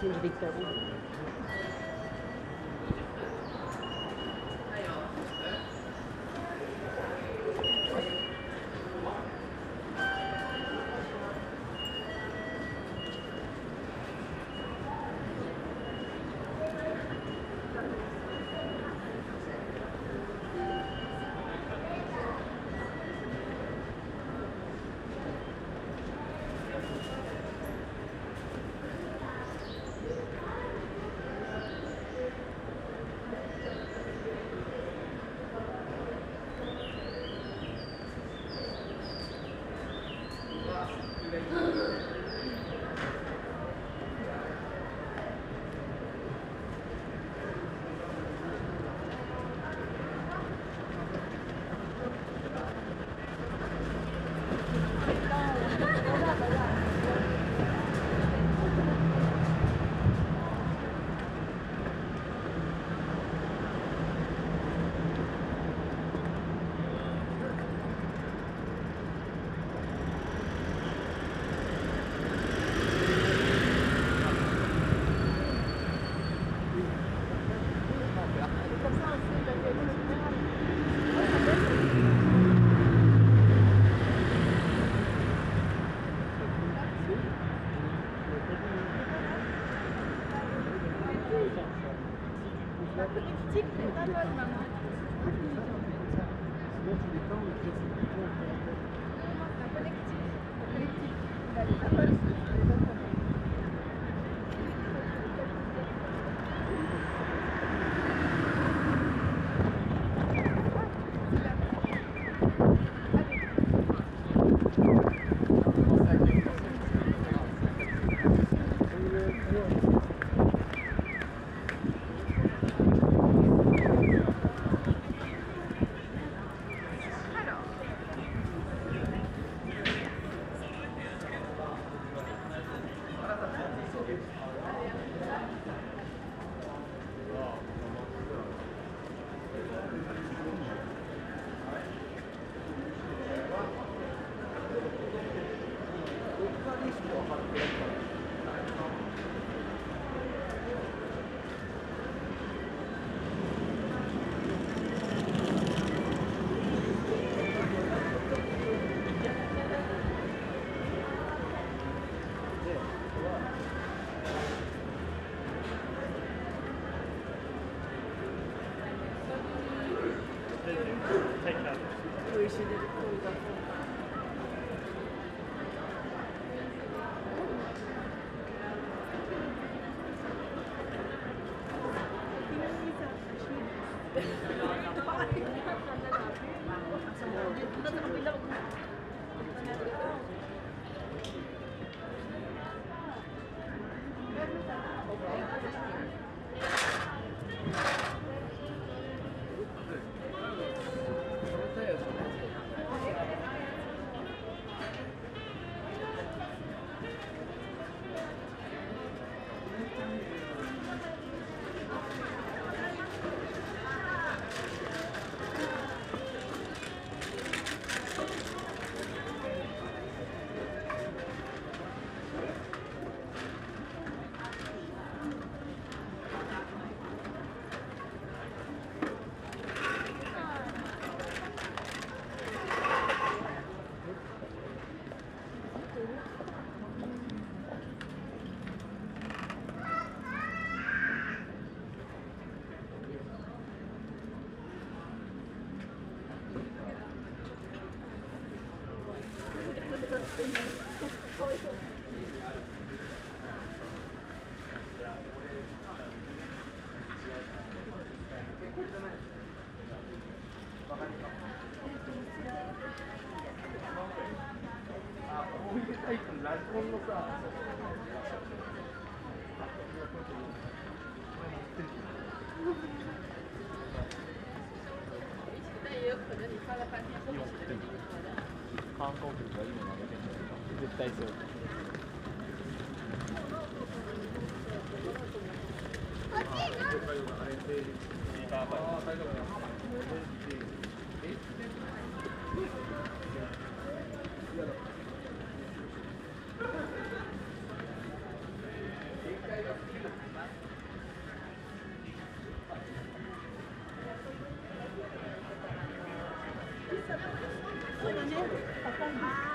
seems to be certain. 絶対そう。你觉得好看吗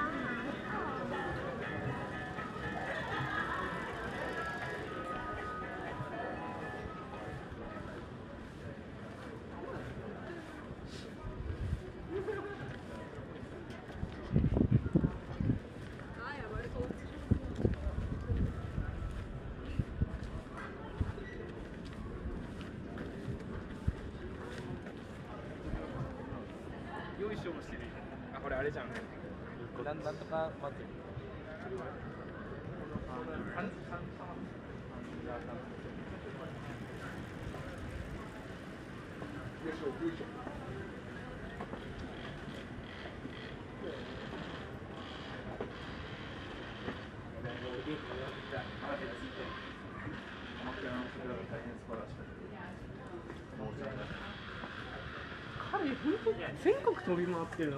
れじゃんなんなんとか祭り。彼本当全国飛び回ってるな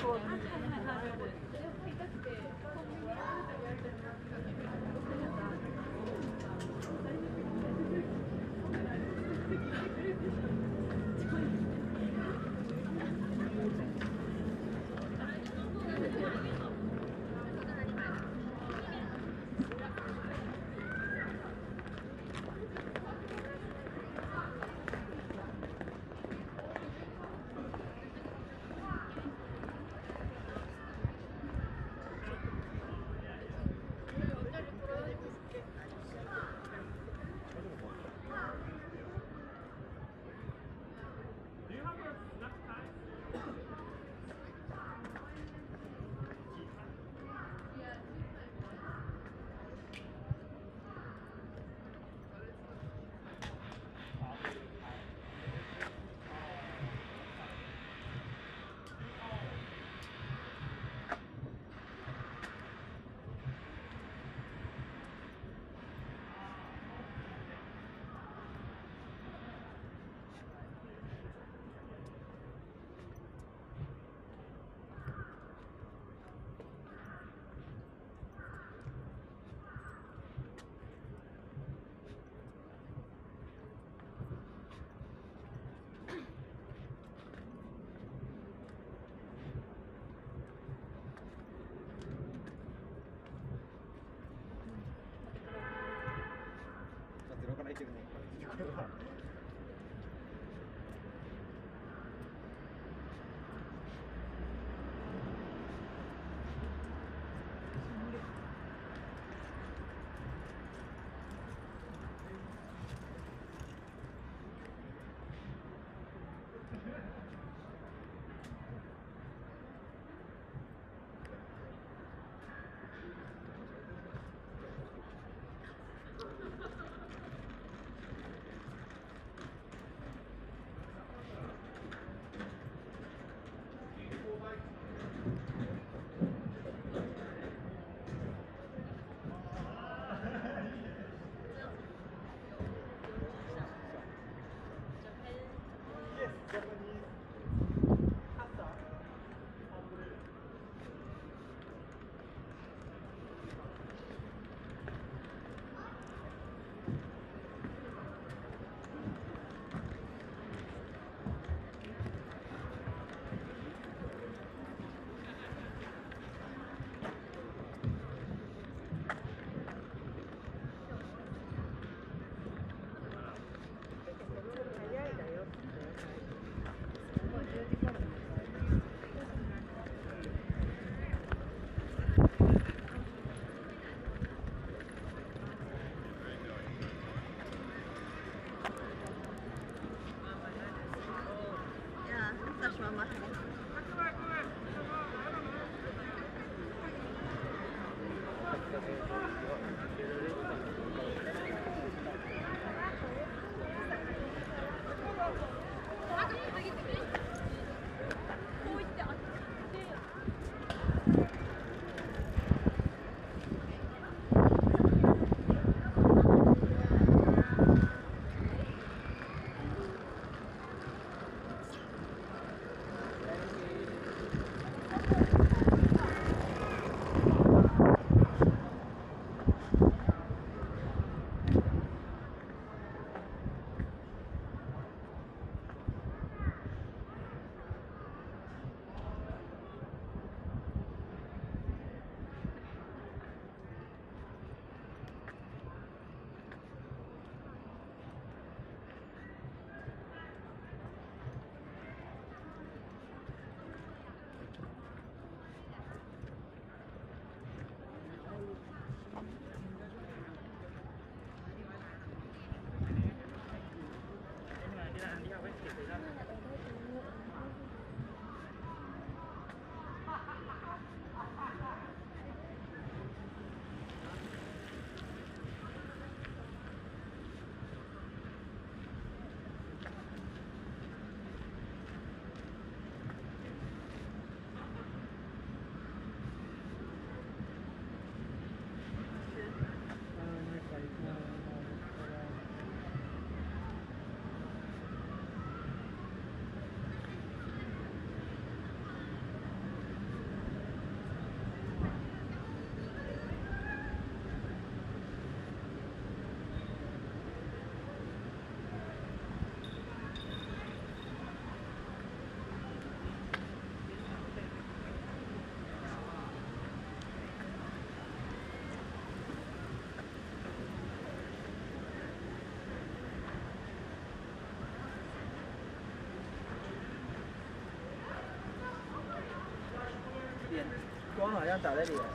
我看看。打在脸上。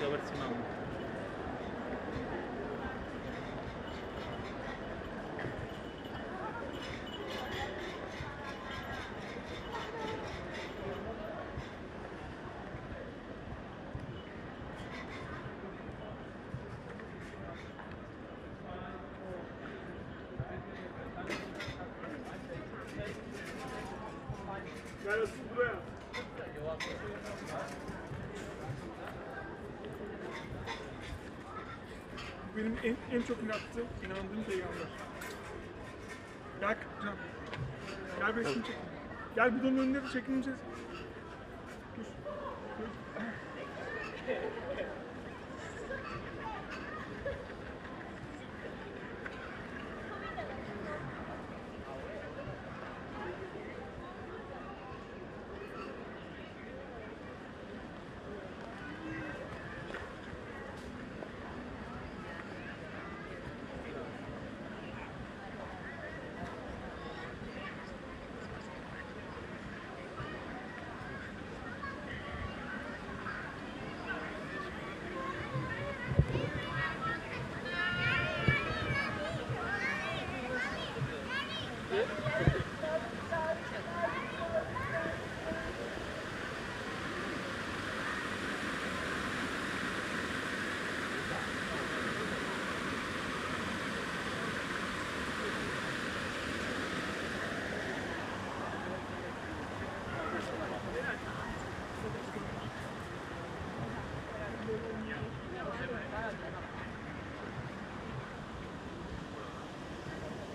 Robert Simão. En, çok inattığım, inandığım peygamber. Gel Can. Gel bir resim çek. Gel bir de onun önünde de çekineceğiz.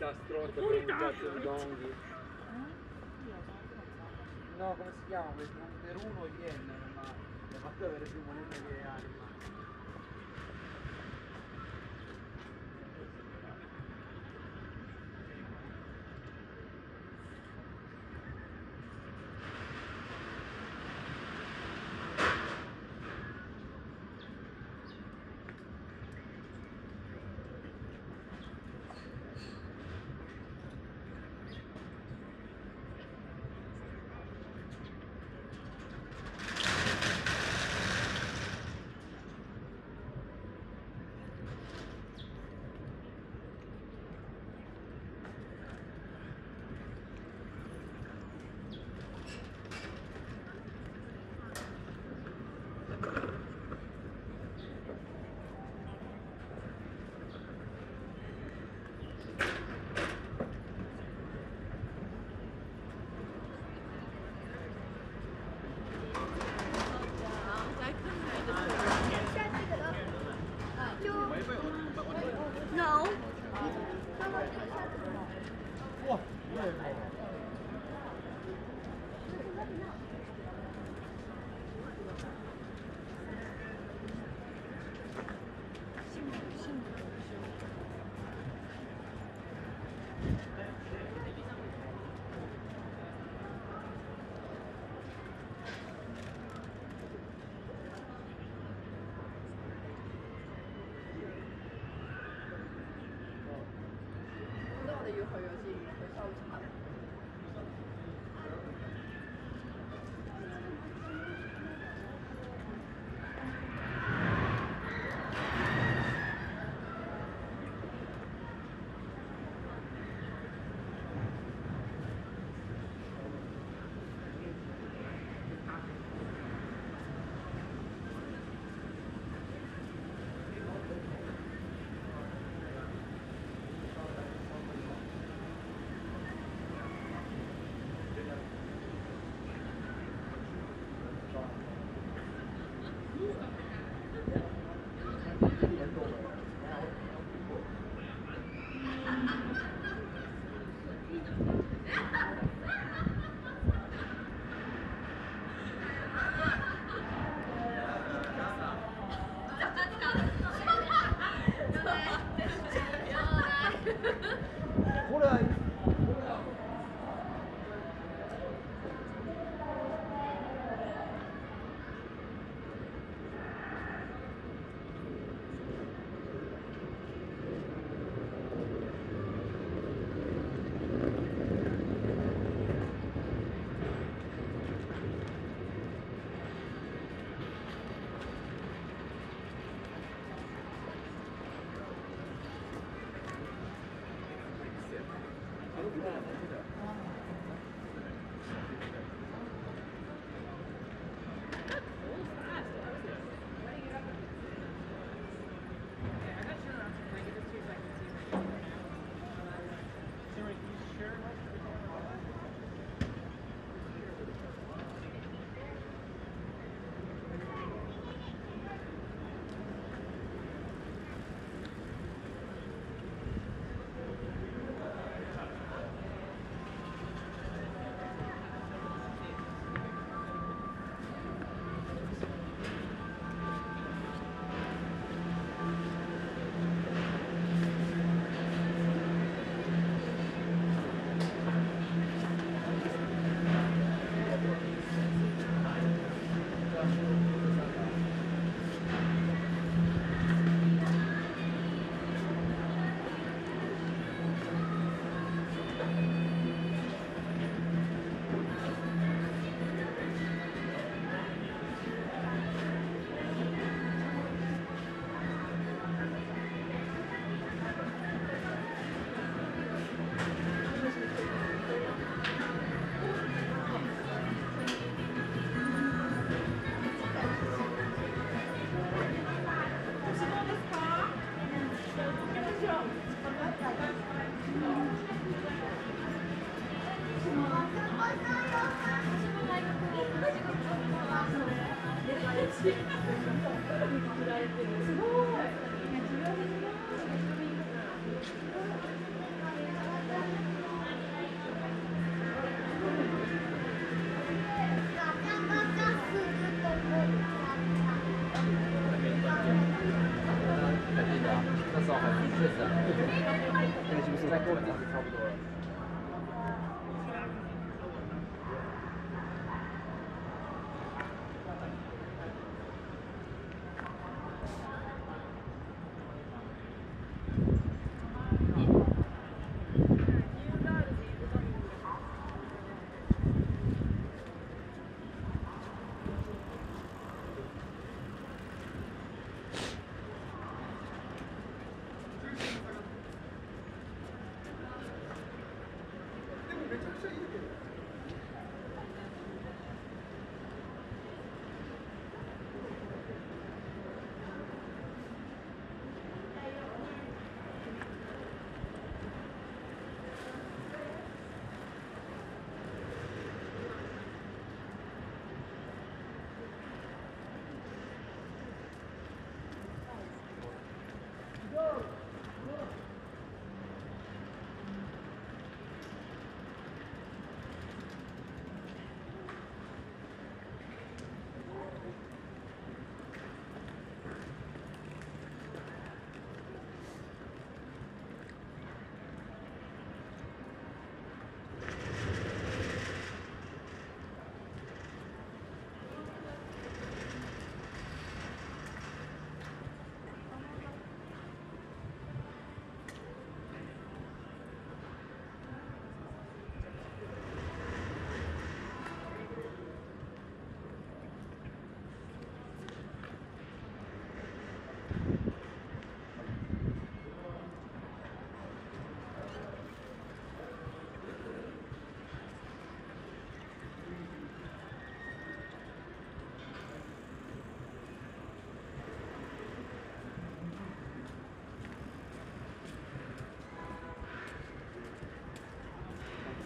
Sta stronza per un cazzo di donghi. No, come si chiama per uno yen, ma ha fatto avere più monete che anima. sure you did.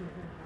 Mm-hmm.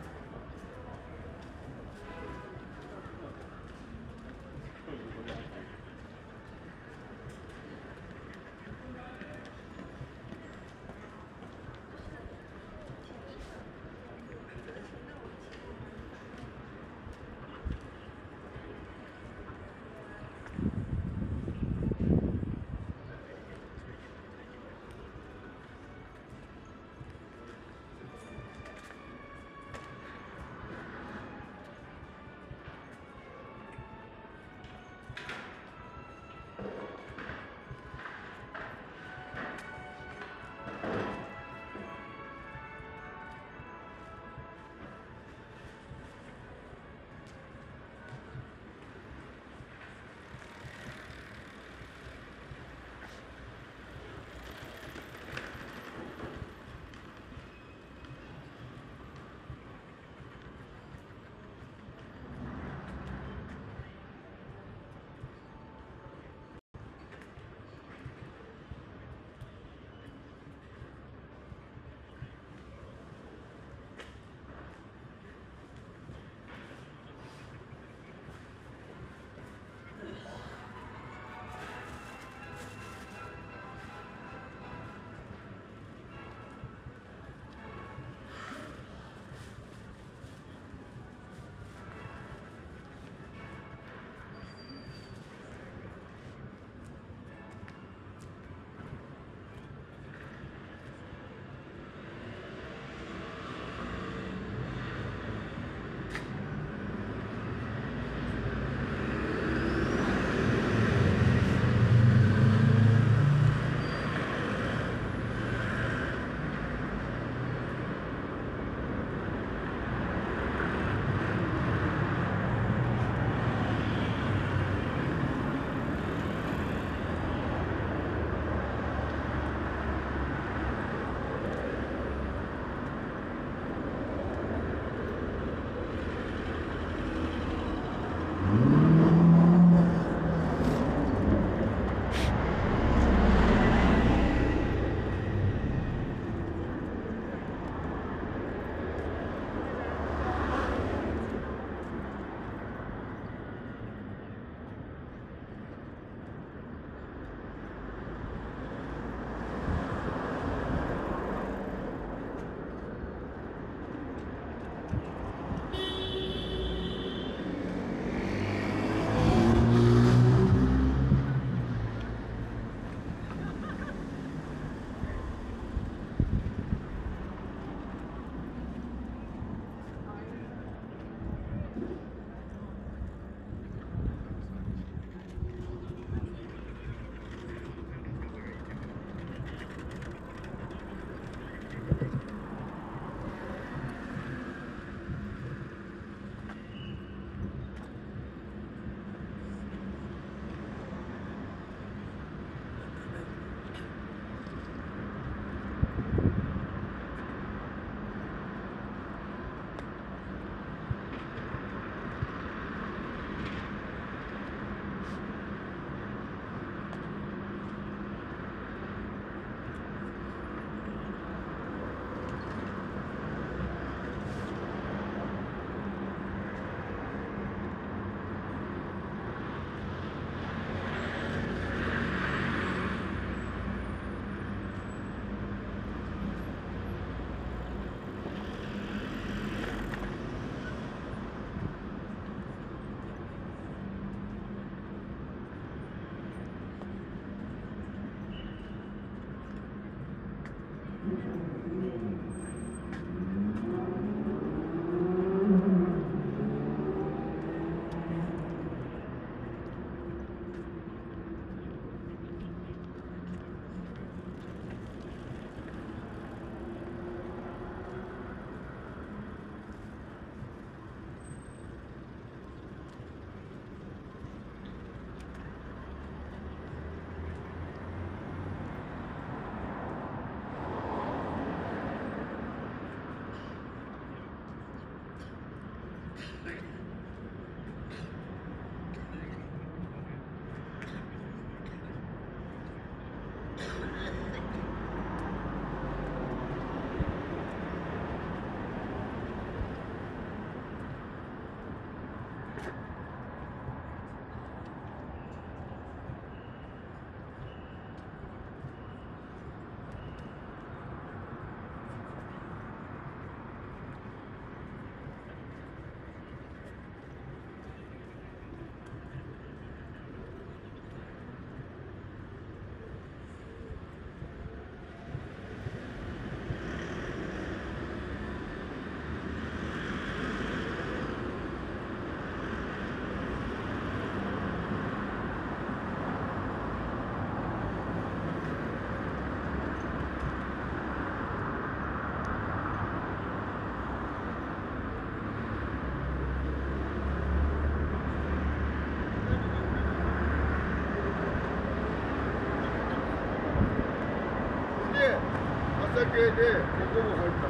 돼, 돼. 공공을 할까.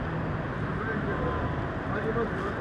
하지만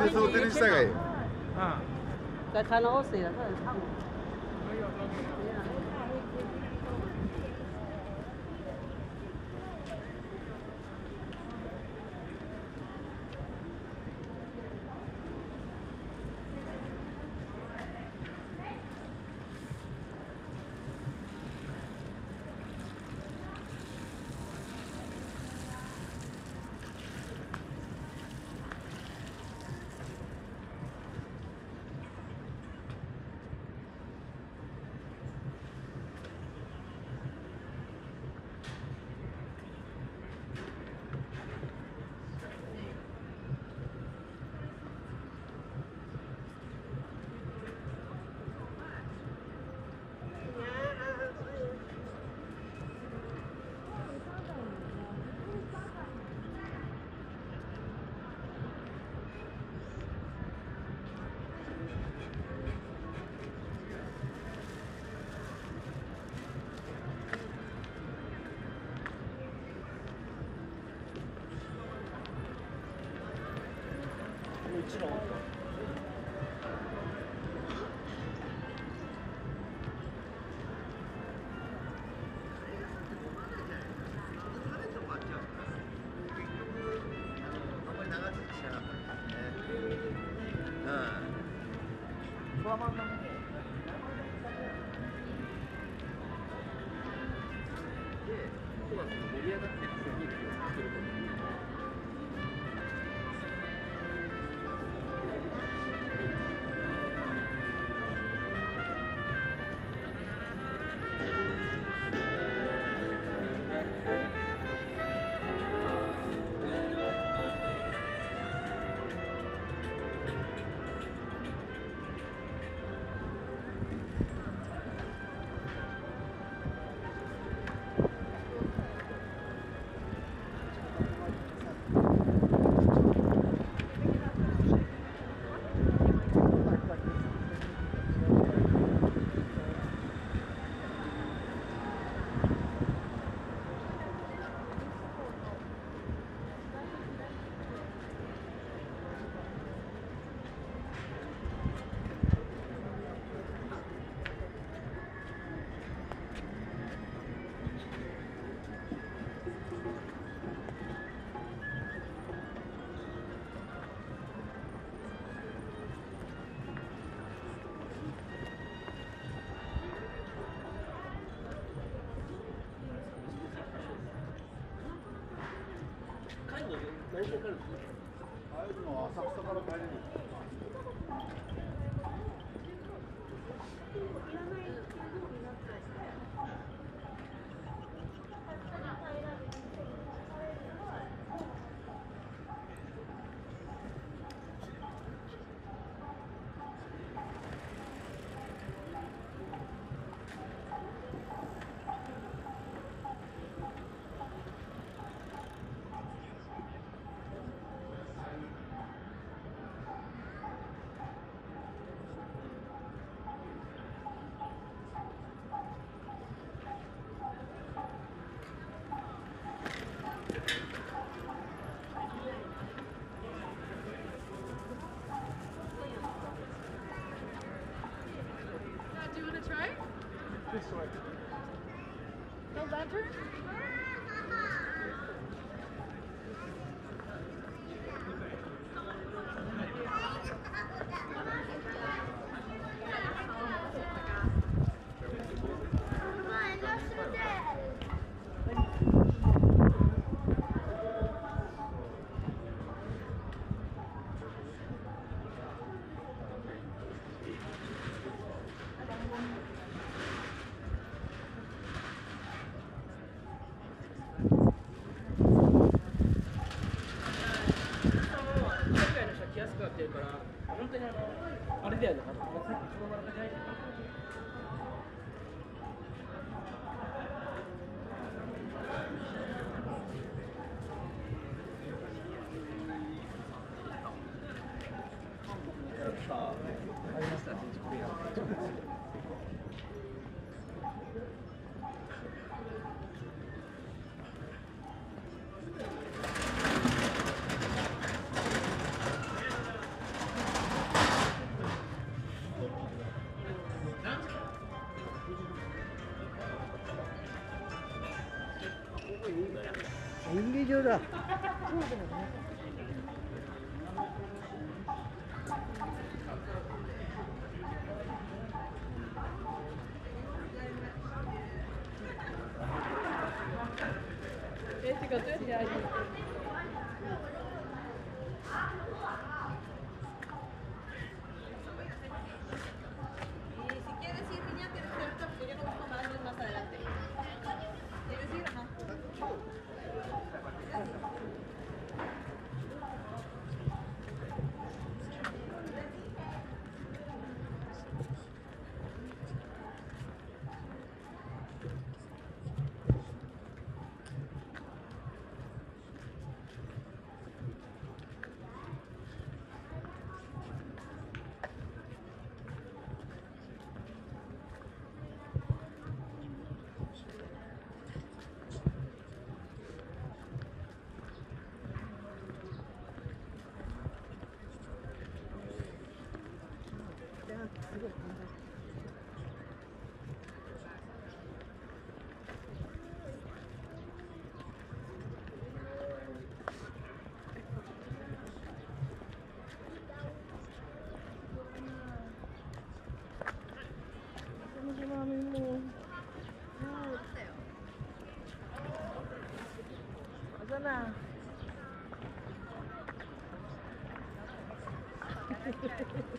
们说这个晒。看老师了，他在唱。盛り上がってる人いる気がすると思う。業だ。そうだ。え、てかどうやって会呐。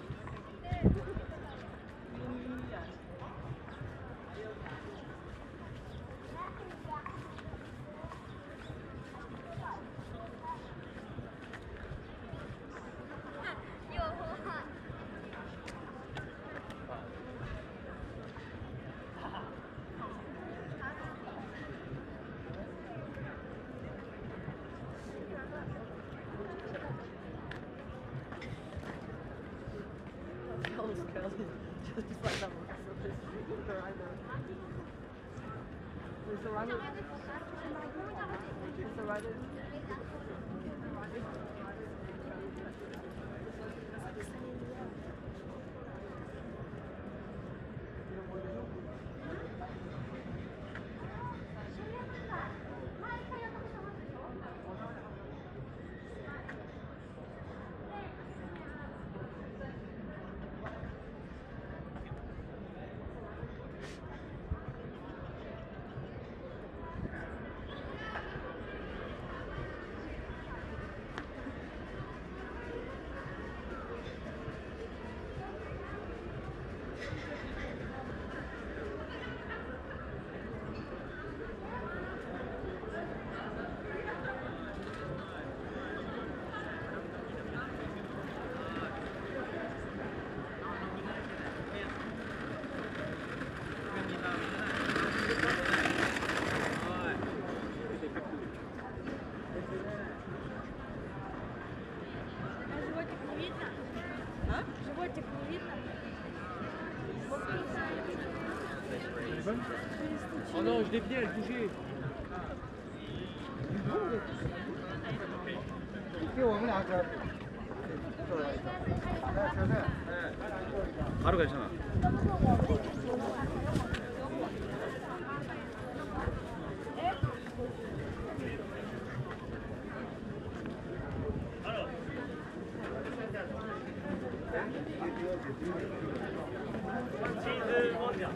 just like that one. So there's people right now. There's a rider. There's a rider. There's a rider. je l'ai bien, elle bougeait. 바로 괜찮아. 바로. 嗯好的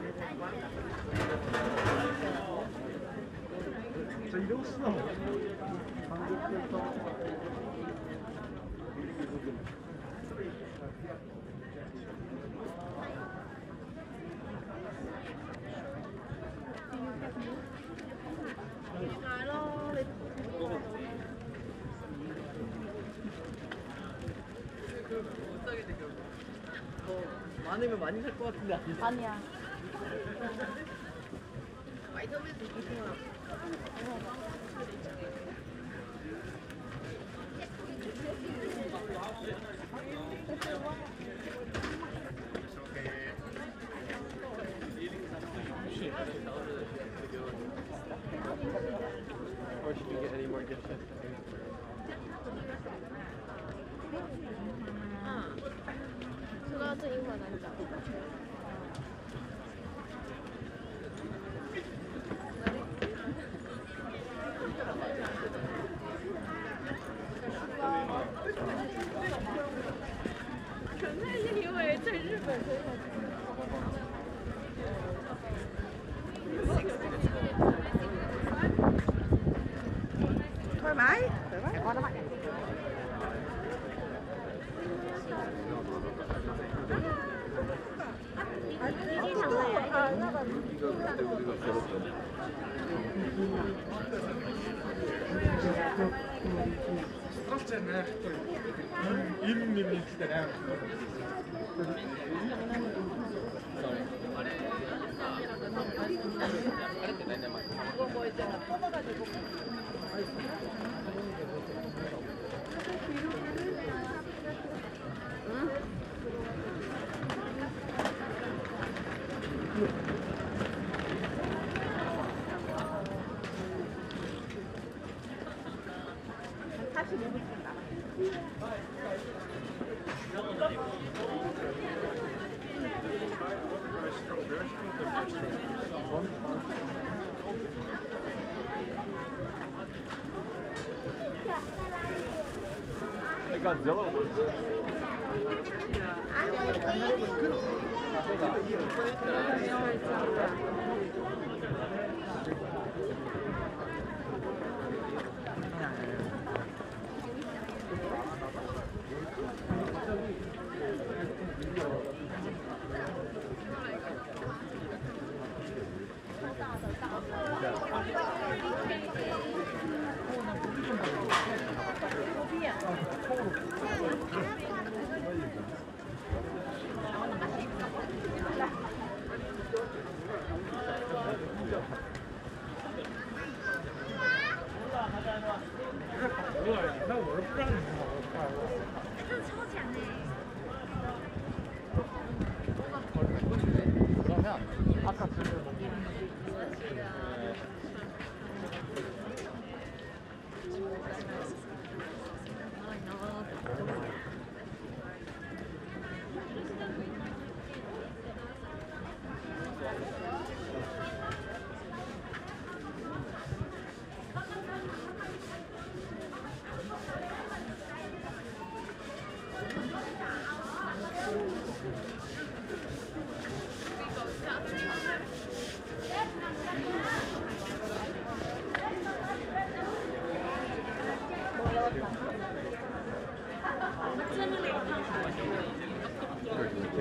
嗯好的嗯好的 많으면 많이 살 것 같은데 아니야?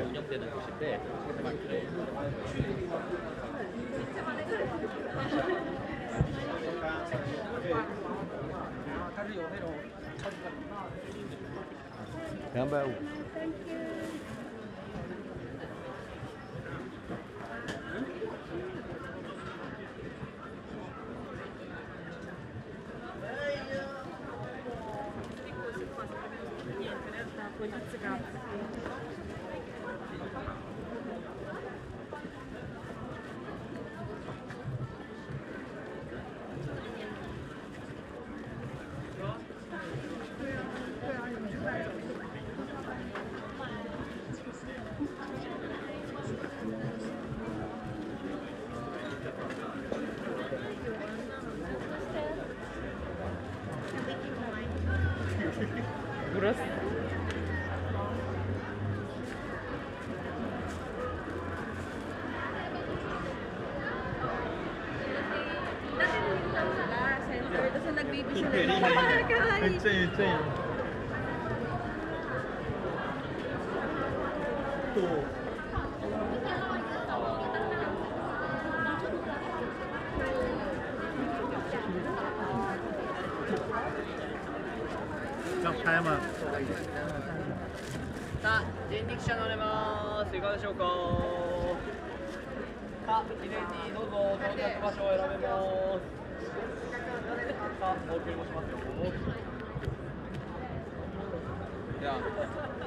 운영되는 곳인데 还是有那种。两百五。ちゃいいめっちゃいい。と。葉山。さあ人力車乗れますいかがでしょうか？さあ記念にどうぞ到着場所を選べますさあお送りもしますよ 야.